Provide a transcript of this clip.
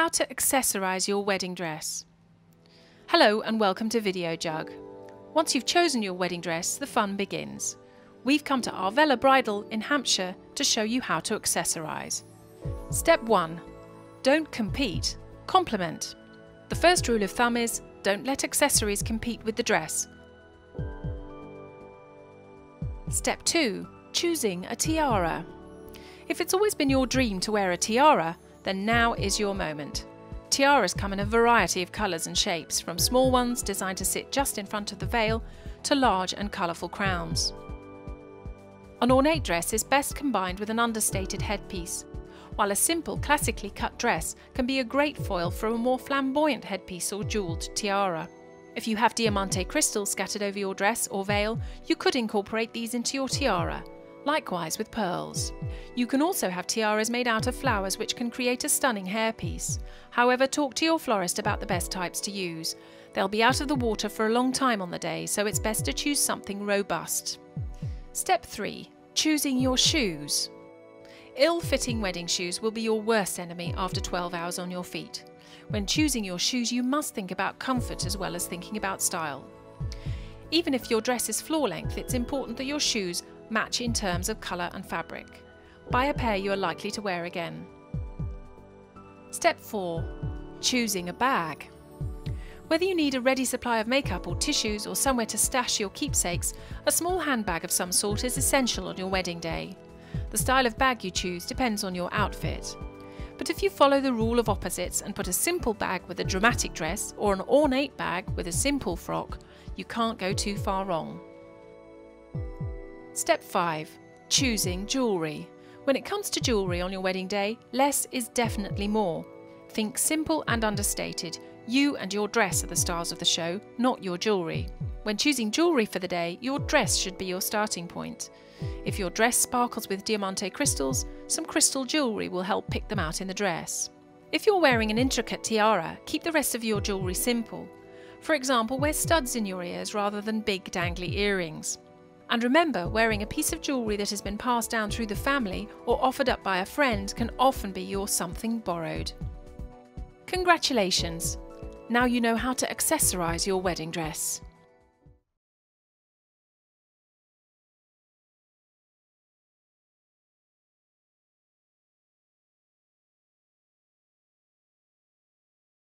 How to accessorise your wedding dress. Hello and welcome to Videojug. Once you've chosen your wedding dress, the fun begins. We've come to Arvella Bridal in Hampshire to show you how to accessorise. Step 1. Don't compete, complement. The first rule of thumb is don't let accessories compete with the dress. Step 2. Choosing a tiara. If it's always been your dream to wear a tiara, then now is your moment. Tiaras come in a variety of colours and shapes, from small ones designed to sit just in front of the veil to large and colourful crowns. An ornate dress is best combined with an understated headpiece, while a simple, classically cut dress can be a great foil for a more flamboyant headpiece or jewelled tiara. If you have diamante crystals scattered over your dress or veil, you could incorporate these into your tiara, likewise with pearls. You can also have tiaras made out of flowers which can create a stunning hairpiece. However, talk to your florist about the best types to use. They'll be out of the water for a long time on the day, so it's best to choose something robust. Step 3. Choosing your shoes. Ill-fitting wedding shoes will be your worst enemy after 12 hours on your feet. When choosing your shoes, you must think about comfort as well as thinking about style. Even if your dress is floor length, it's important that your shoes match in terms of colour and fabric. Buy a pair you are likely to wear again. Step 4. Choosing a bag. Whether you need a ready supply of makeup or tissues or somewhere to stash your keepsakes, a small handbag of some sort is essential on your wedding day. The style of bag you choose depends on your outfit. But if you follow the rule of opposites and put a simple bag with a dramatic dress or an ornate bag with a simple frock, you can't go too far wrong. Step 5. Choosing jewellery. When it comes to jewellery on your wedding day, less is definitely more. Think simple and understated. You and your dress are the stars of the show, not your jewellery. When choosing jewellery for the day, your dress should be your starting point. If your dress sparkles with diamante crystals, some crystal jewellery will help pick them out in the dress. If you're wearing an intricate tiara, keep the rest of your jewellery simple. For example, wear studs in your ears rather than big dangly earrings. And remember, wearing a piece of jewellery that has been passed down through the family or offered up by a friend can often be your something borrowed. Congratulations! Now you know how to accessorise your wedding dress.